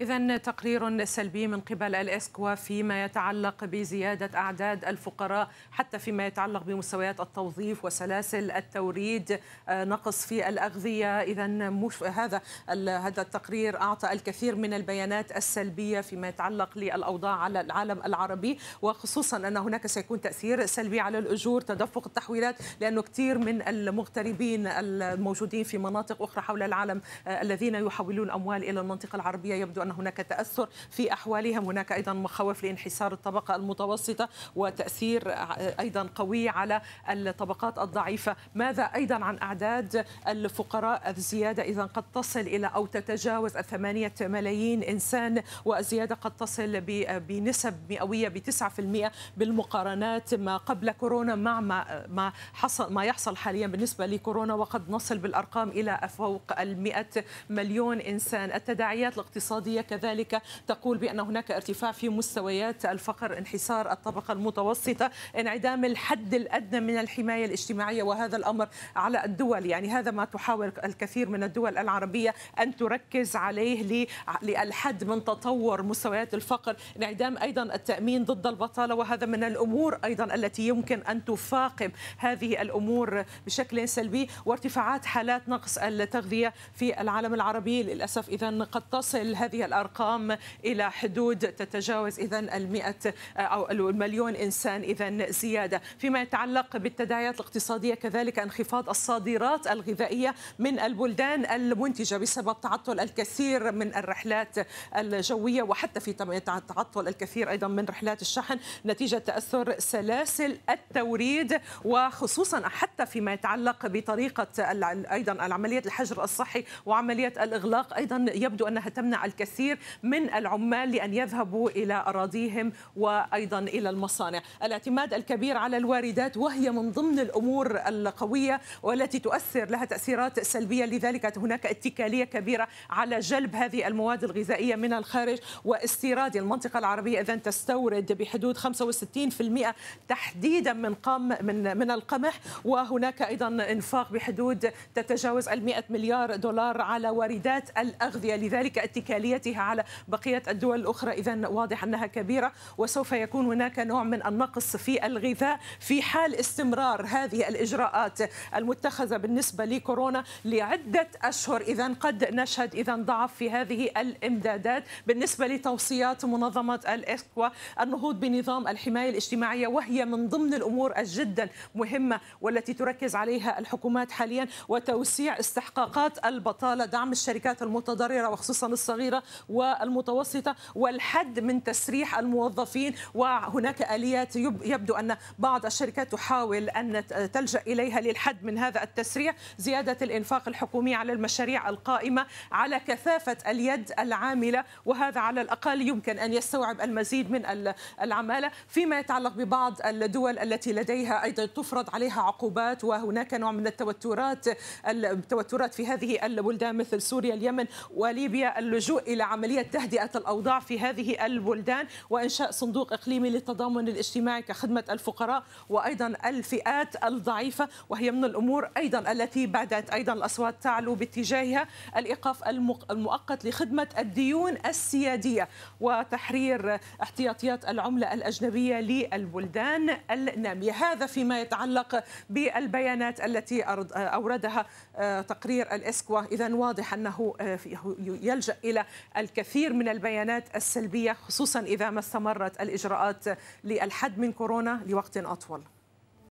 إذا تقرير سلبي من قبل الإسكوا فيما يتعلق بزيادة أعداد الفقراء حتى فيما يتعلق بمستويات التوظيف وسلاسل التوريد نقص في الأغذية. إذا هذا هذا التقرير أعطى الكثير من البيانات السلبية فيما يتعلق للأوضاع على العالم العربي. وخصوصا أن هناك سيكون تأثير سلبي على الأجور تدفق التحويلات لأنه كثير من المغتربين الموجودين في مناطق أخرى حول العالم الذين يحولون أموال إلى المنطقة العربية يبدو أن هناك تأثر في أحوالهم. هناك أيضا مخاوف لانحسار الطبقة المتوسطة وتأثير أيضا قوي على الطبقات الضعيفة. ماذا أيضا عن أعداد الفقراء؟ الزيادة إذا قد تصل إلى أو تتجاوز الثمانية ملايين إنسان والزيادة قد تصل بنسب مئوية في المئة بالمقارنات ما قبل كورونا مع ما, ما, حصل ما يحصل حاليا بالنسبة لكورونا وقد نصل بالأرقام إلى فوق المئة مليون إنسان. التداعيات الاقتصادية كذلك تقول بأن هناك ارتفاع في مستويات الفقر انحسار الطبقة المتوسطة انعدام الحد الأدنى من الحماية الاجتماعية وهذا الأمر على الدول. يعني هذا ما تحاول الكثير من الدول العربية أن تركز عليه للحد من تطور مستويات الفقر. انعدام أيضا التأمين ضد البطالة وهذا من الأمور أيضا التي يمكن أن تفاقم هذه الأمور بشكل سلبي. وارتفاعات حالات نقص التغذية في العالم العربي للأسف إذا قد تصل هذه الأرقام إلى حدود تتجاوز إذا المئة أو المليون إنسان. إذا زيادة فيما يتعلق بالتداعيات الاقتصادية كذلك انخفاض الصادرات الغذائية من البلدان المنتجة بسبب تعطل الكثير من الرحلات الجوية وحتى في تعطل الكثير أيضا من رحلات الشحن نتيجة تأثر سلاسل التوريد وخصوصا حتى فيما يتعلق بطريقة أيضا عملية الحجر الصحي وعملية الإغلاق. أيضا يبدو أنها تمنع الكثير من العمال لأن يذهبوا إلى أراضيهم وأيضا إلى المصانع. الاعتماد الكبير على الواردات وهي من ضمن الأمور القوية والتي تؤثر لها تأثيرات سلبية. لذلك هناك اتكالية كبيرة على جلب هذه المواد الغذائية من الخارج واستيراد. المنطقة العربية إذا تستورد بحدود 65% تحديدا من قام من من القمح. وهناك أيضا إنفاق بحدود تتجاوز ال 100 مليار دولار على واردات الأغذية. لذلك اتكاليتها على بقية الدول الأخرى. إذا واضح أنها كبيرة وسوف يكون هناك نوع من النقص في الغذاء في حال استمرار هذه الإجراءات المتخذة بالنسبة لكورونا لعدة أشهر. إذا قد نشهد إذا ضعف في هذه الإمدادات بالنسبة لتوصيات منظمة الإسكوا النهوض بنظام الحماية الاجتماعية وهي من ضمن الأمور الجدا مهمة والتي تركز عليها الحكومات حاليا وتوسيع استحقاقات البطالة. دعم الشركات المتضررة وخصوصا الصغيرة والمتوسطة والحد من تسريح الموظفين وهناك آليات يبدو أن بعض الشركات تحاول أن تلجأ إليها للحد من هذا التسريع زيادة الإنفاق الحكومي على المشاريع القائمة على كثافة اليد العاملة وهذا على الأقل يمكن أن يستوعب المزيد من العمالة. فيما يتعلق ببعض الدول التي لديها أيضا تفرض عليها عقوبات وهناك نوع من التوترات التوترات في هذه البلدان مثل سوريا اليمن وليبيا اللجوء إلى عملية تهدئة الأوضاع في هذه البلدان وإنشاء صندوق إقليمي للتضامن الاجتماعي كخدمة الفقراء وأيضا الفئات الضعيفة وهي من الأمور أيضا التي بدأت أيضا الأصوات تعلو باتجاهها الإيقاف المؤقت لخدمة الديون السيادية وتحرير احتياطيات العملة الأجنبية للبلدان النامية. هذا فيما يتعلق بالبيانات التي أوردها تقرير الإسكوا. إذا واضح أنه يلجأ إلى الكثير من البيانات السلبية خصوصا إذا ما استمرت الإجراءات للحد من كورونا لوقت أطول.